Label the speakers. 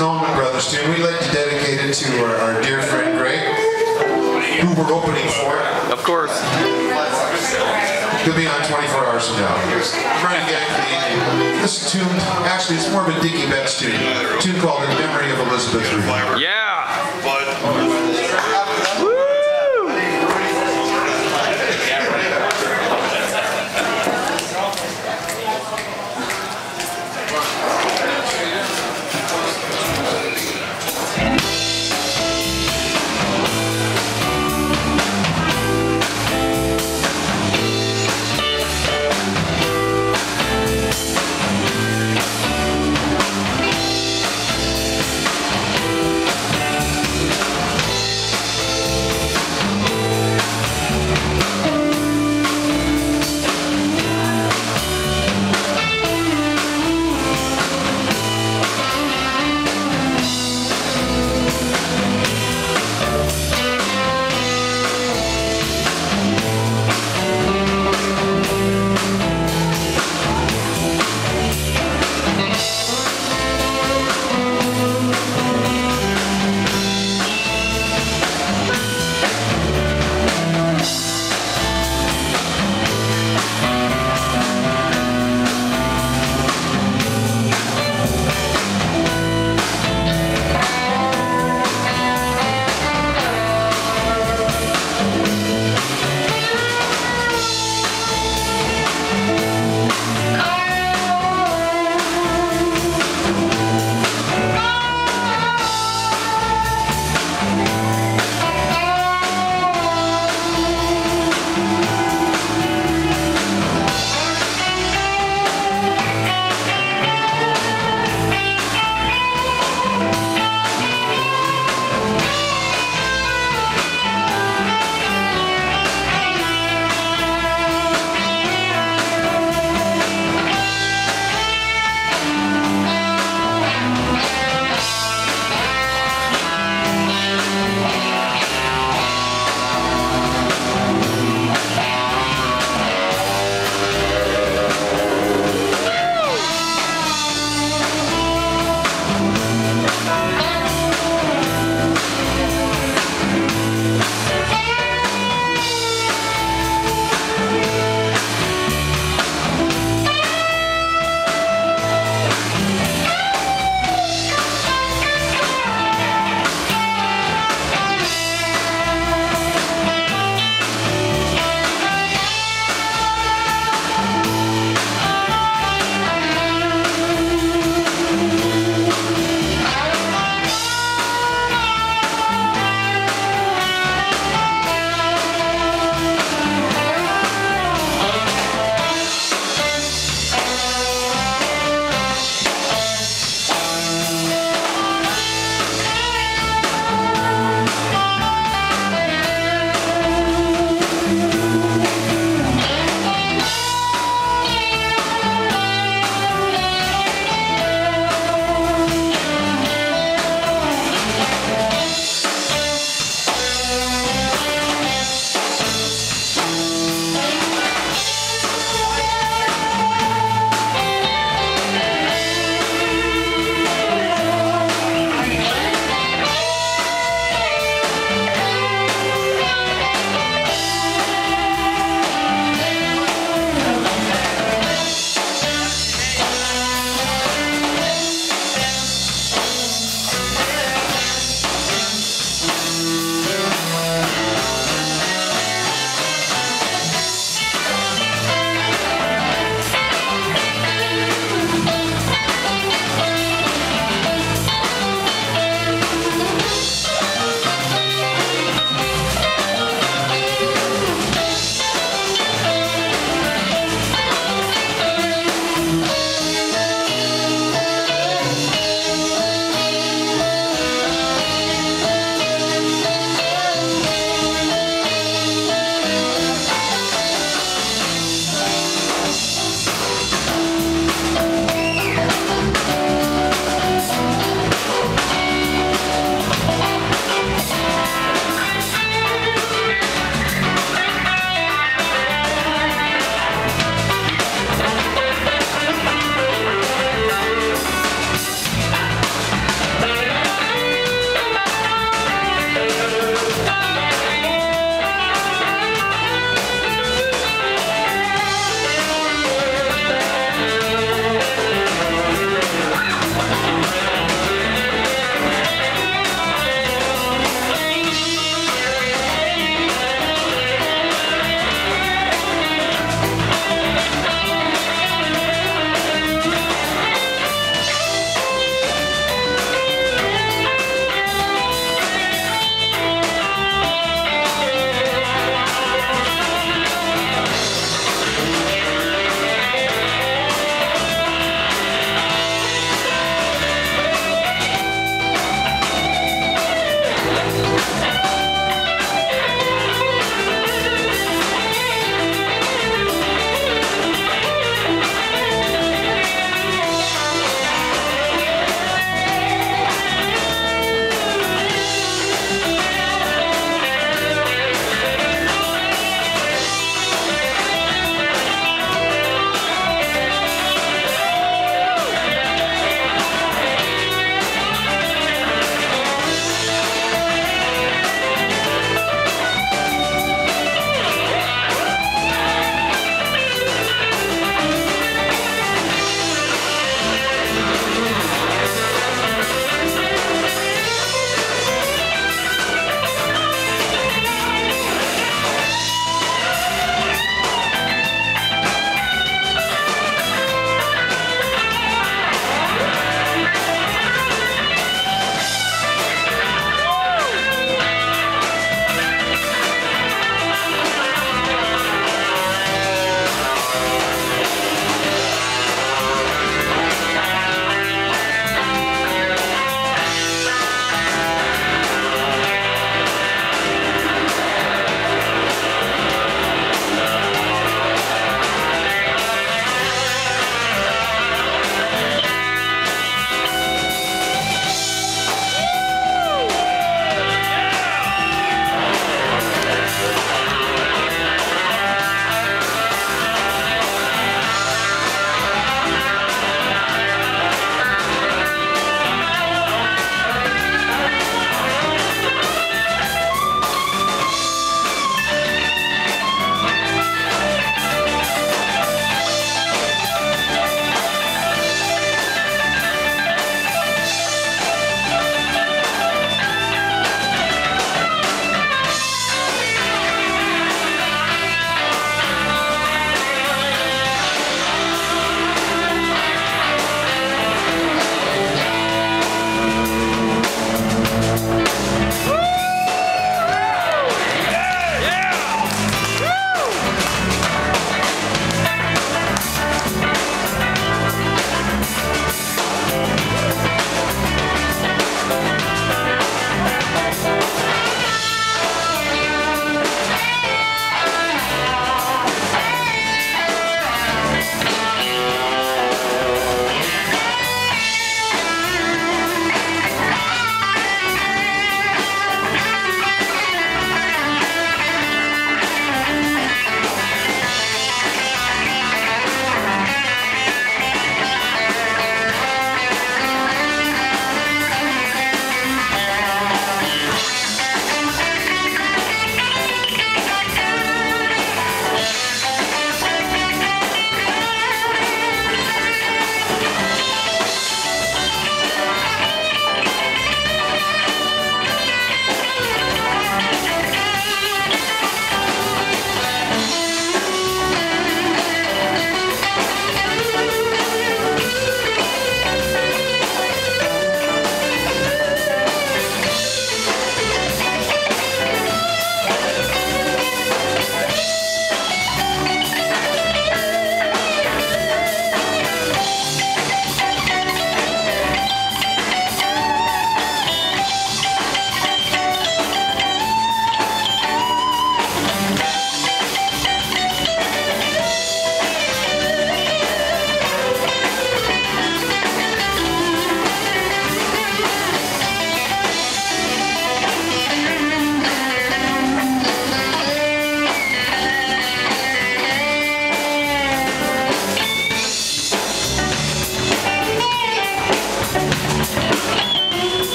Speaker 1: Allman Brothers tune. We'd like to dedicate it to our, our dear friend Gregg, who we're opening for.
Speaker 2: Of course.
Speaker 1: He'll be on 24 hours from now. Running Gang. This tune, actually, it's more of a Dickey Betts tune. A tune called In Memory of Elizabeth Reed.
Speaker 2: Yeah.